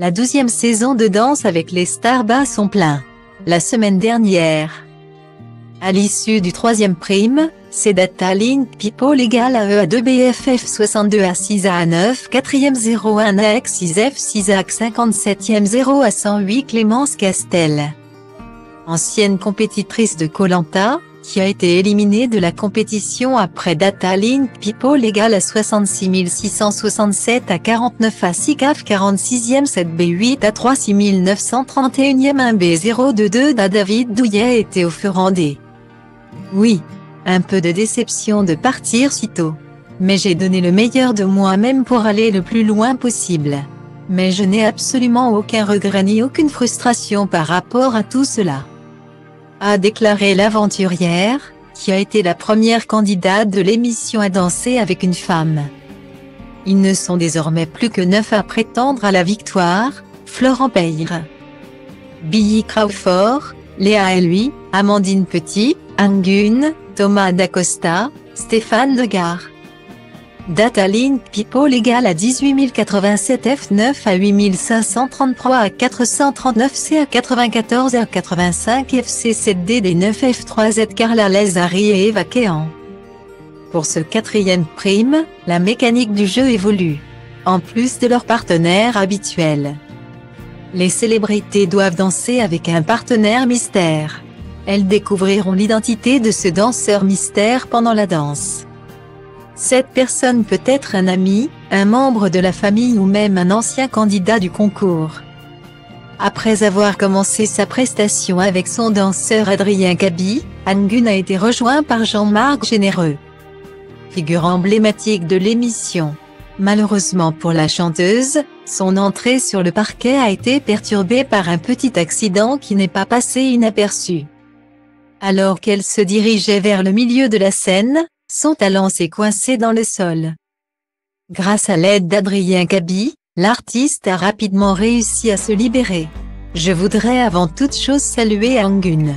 La douzième saison de Danse avec les stars bat son plein. La semaine dernière. À l'issue du troisième prime, c'est Link People égale à E à 2 BFF 62 à 6 à 9 4e 01 à X 6 F 6 à 57e 0 à 108 Clémence Castel. Ancienne compétitrice de Colanta, qui a été éliminée de la compétition après Data Link People égale à 66 667 à 49 à 6 CAF 46e 7B8 à 3 6931e 1B022 à David Douillet était au Ferrandé. Oui, un peu de déception de partir si tôt. Mais j'ai donné le meilleur de moi-même pour aller le plus loin possible. Mais je n'ai absolument aucun regret ni aucune frustration par rapport à tout cela. A déclaré l'aventurière, qui a été la première candidate de l'émission à danser avec une femme. Ils ne sont désormais plus que neuf à prétendre à la victoire, Florent Peyre, Billy Crawford, Léa Elui, Amandine Petit, Angun, Thomas Dacosta, Stéphane Legare. Datalink People égale à 18 087 F9 à 8533 à 439 C à 94 à 85 FC 7D des 9 F3Z Carla Lazari et Eva Kéan. Pour ce quatrième prime, la mécanique du jeu évolue. En plus de leur partenaire habituel. Les célébrités doivent danser avec un partenaire mystère. Elles découvriront l'identité de ce danseur mystère pendant la danse. Cette personne peut être un ami, un membre de la famille ou même un ancien candidat du concours. Après avoir commencé sa prestation avec son danseur Adrien Gabi, Angun a été rejoint par Jean-Marc Généreux. Figure emblématique de l'émission. Malheureusement pour la chanteuse, son entrée sur le parquet a été perturbée par un petit accident qui n'est pas passé inaperçu. Alors qu'elle se dirigeait vers le milieu de la scène, son talent s'est coincé dans le sol. Grâce à l'aide d'Adrien Gabi, l'artiste a rapidement réussi à se libérer. Je voudrais avant toute chose saluer Angun.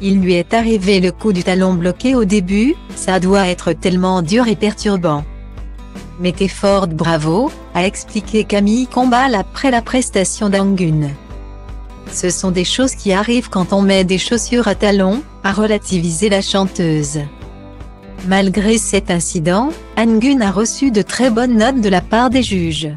Il lui est arrivé le coup du talon bloqué au début, ça doit être tellement dur et perturbant. Mettez fort bravo, a expliqué Camille Combal après la prestation d'Angun. Ce sont des choses qui arrivent quand on met des chaussures à talons, a relativisé la chanteuse. Malgré cet incident, Angun a reçu de très bonnes notes de la part des juges.